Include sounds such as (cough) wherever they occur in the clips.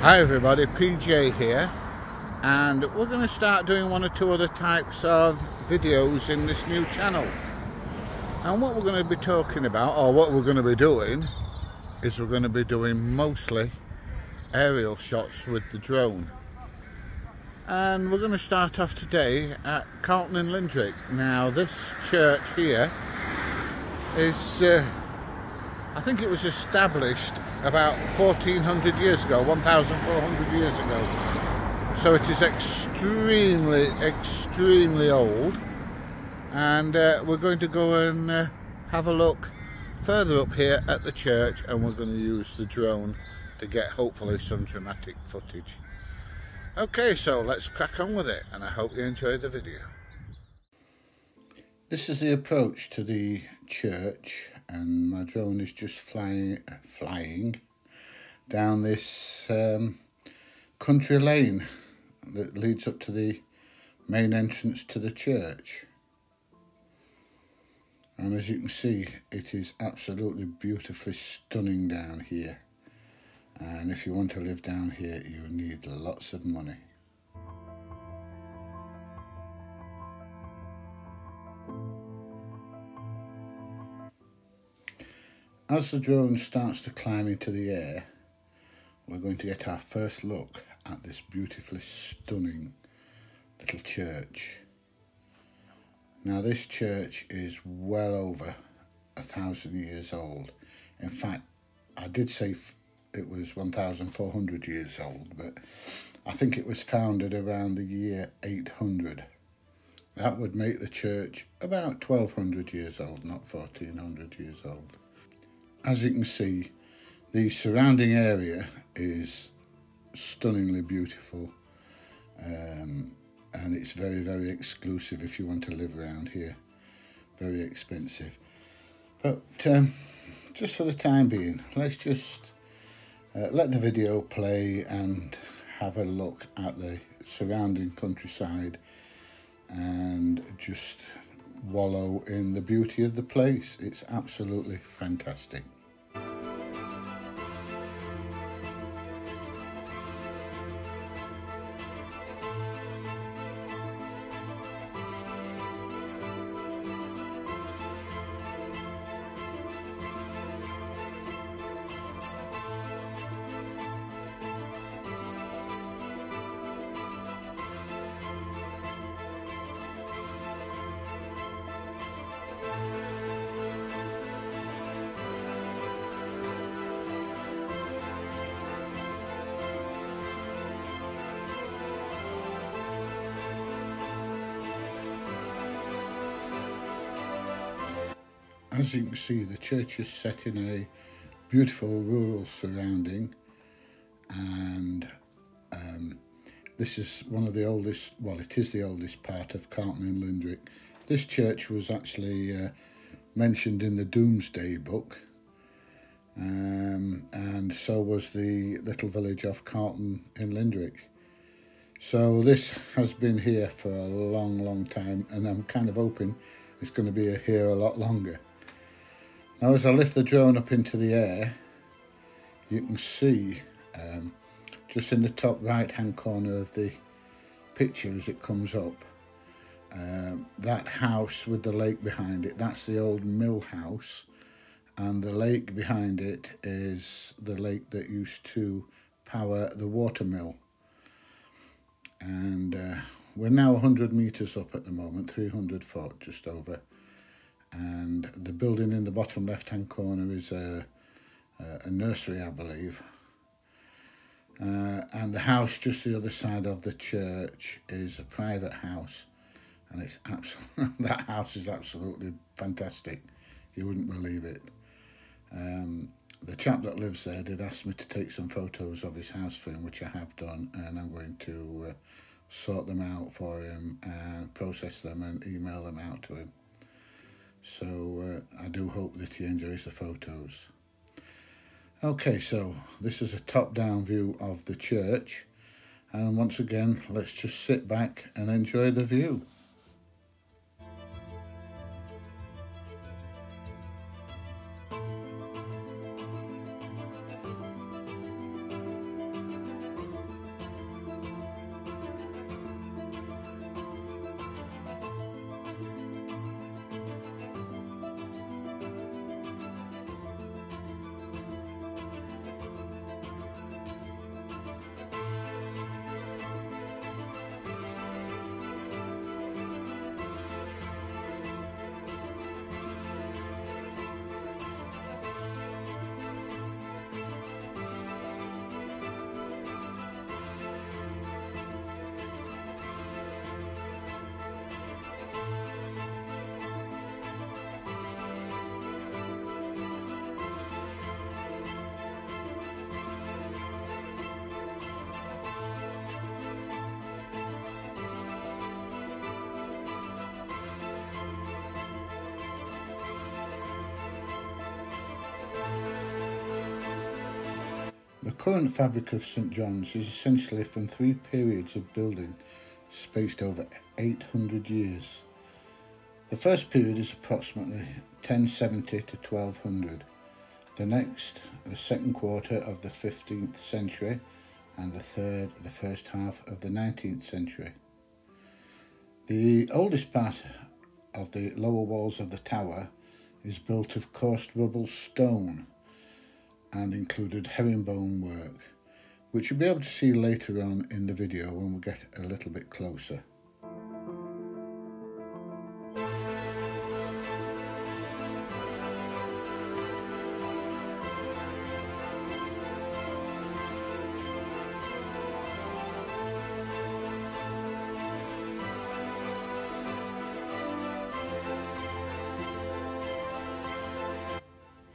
Hi everybody, PJ here. And we're going to start doing one or two other types of videos in this new channel. And what we're going to be talking about or what we're going to be doing is we're going to be doing mostly aerial shots with the drone. And we're going to start off today at Carlton in Lindrick. Now this church here is uh, I think it was established about 1400 years ago, 1400 years ago. So it is extremely, extremely old. And uh, we're going to go and uh, have a look further up here at the church and we're going to use the drone to get hopefully some dramatic footage. Okay, so let's crack on with it and I hope you enjoy the video. This is the approach to the church and my drone is just flying flying down this um, country lane that leads up to the main entrance to the church. And as you can see it is absolutely beautifully stunning down here. And if you want to live down here you need lots of money As the drone starts to climb into the air, we're going to get our first look at this beautifully stunning little church. Now this church is well over a thousand years old. In fact, I did say it was 1,400 years old, but I think it was founded around the year 800. That would make the church about 1,200 years old, not 1,400 years old as you can see, the surrounding area is stunningly beautiful um, and it's very, very exclusive if you want to live around here. Very expensive. But um, just for the time being, let's just uh, let the video play and have a look at the surrounding countryside and just wallow in the beauty of the place. It's absolutely fantastic. As you can see the church is set in a beautiful rural surrounding and um, this is one of the oldest, well it is the oldest part of Carlton in Lindrick. This church was actually uh, mentioned in the Domesday book um, and so was the little village of Carlton in Lindrick. So this has been here for a long, long time and I'm kind of hoping it's going to be here a lot longer. Now as I lift the drone up into the air, you can see um, just in the top right hand corner of the picture as it comes up, um, that house with the lake behind it, that's the old mill house and the lake behind it is the lake that used to power the water mill. And uh, we're now 100 metres up at the moment, 300 foot just over and the building in the bottom left hand corner is a, a nursery I believe. Uh, and the house just the other side of the church is a private house. And it's absolutely (laughs) that house is absolutely fantastic. You wouldn't believe it. Um, the chap that lives there did ask me to take some photos of his house for him which I have done and I'm going to uh, sort them out for him and process them and email them out to him so uh, I do hope that he enjoys the photos. Okay, so this is a top-down view of the church. And once again, let's just sit back and enjoy the view. Current fabric of St John's is essentially from three periods of building spaced over 800 years. The first period is approximately 1070 to 1200. The next, the second quarter of the 15th century, and the third, the first half of the 19th century. The oldest part of the lower walls of the tower is built of coursed rubble stone and included herringbone work, which you'll be able to see later on in the video when we get a little bit closer.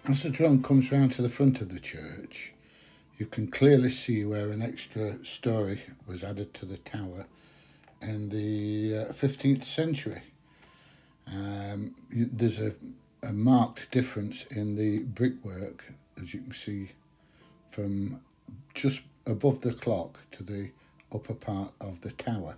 As the drum comes round to the front of the church, you can clearly see where an extra story was added to the tower in the uh, 15th century. Um, there's a, a marked difference in the brickwork, as you can see, from just above the clock to the upper part of the tower.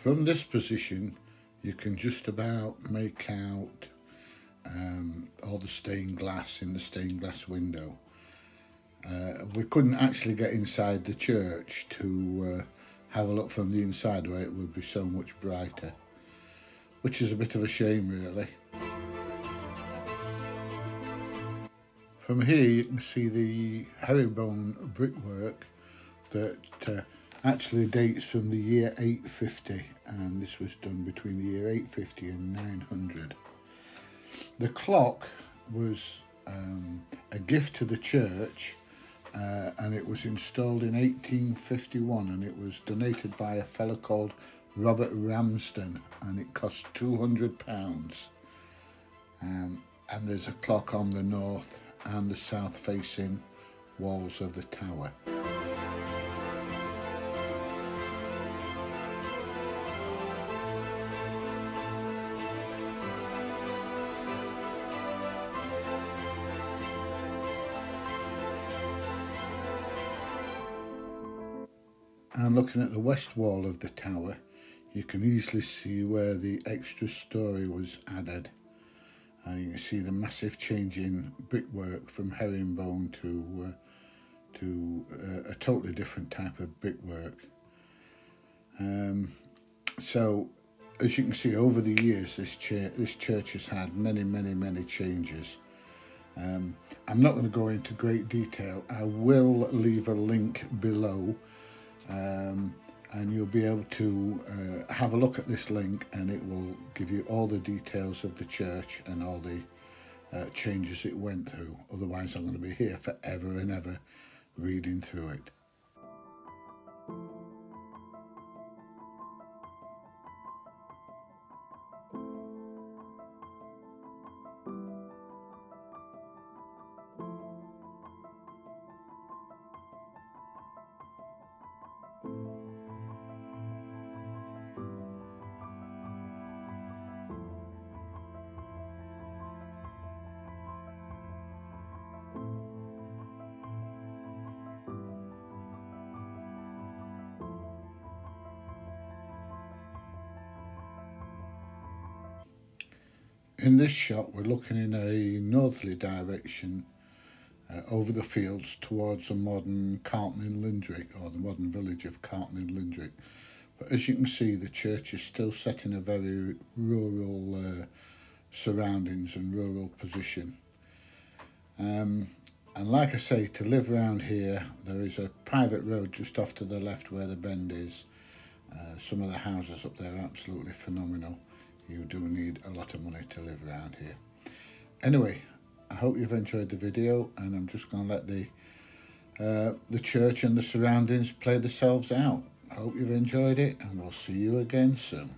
From this position, you can just about make out um, all the stained glass in the stained glass window. Uh, we couldn't actually get inside the church to uh, have a look from the inside where it would be so much brighter, which is a bit of a shame really. From here you can see the herringbone brickwork that uh, actually dates from the year 850 and this was done between the year 850 and 900. The clock was um, a gift to the church uh, and it was installed in 1851 and it was donated by a fellow called Robert Ramsden and it cost 200 pounds um, and there's a clock on the north and the south facing walls of the tower. And looking at the west wall of the tower, you can easily see where the extra story was added. And you can see the massive change in brickwork from herringbone to uh, to uh, a totally different type of brickwork. Um, so, as you can see, over the years, this, this church has had many, many, many changes. Um, I'm not going to go into great detail. I will leave a link below um, and you'll be able to uh, have a look at this link and it will give you all the details of the church and all the uh, changes it went through. Otherwise I'm going to be here forever and ever reading through it. In this shot we're looking in a northerly direction uh, over the fields towards the modern Carlton in Lindrick or the modern village of Carlton in Lindrick. But as you can see the church is still set in a very rural uh, surroundings and rural position. Um, and like I say, to live around here, there is a private road just off to the left where the bend is. Uh, some of the houses up there are absolutely phenomenal. You do need a lot of money to live around here. Anyway, I hope you've enjoyed the video and I'm just going to let the uh, the church and the surroundings play themselves out. I hope you've enjoyed it and we'll see you again soon.